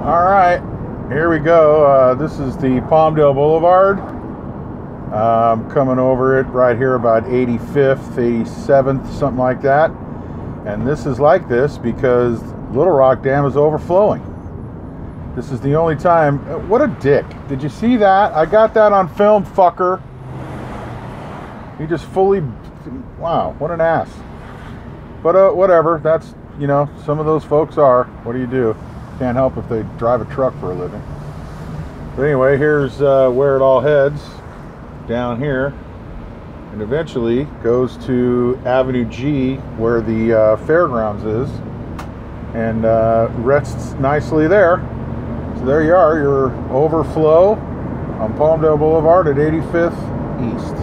All right, here we go. Uh, this is the Palmdale Boulevard. Um, coming over it right here about 85th, 87th, something like that. And this is like this because Littlerock Dam is overflowing. This is the only time. uh, What a dick. Did you see that? I got that on film, fucker. He just fully. Wow, what an ass. But uh, whatever. That's, you know, some of those folks are. What do you do? Can't help if they drive a truck for a living. But anyway, here's uh, where it all heads down here and eventually goes to Avenue G where the uh, fairgrounds is and uh, rests nicely there. So there you are, your overflow on Palmdale Boulevard at 85th East.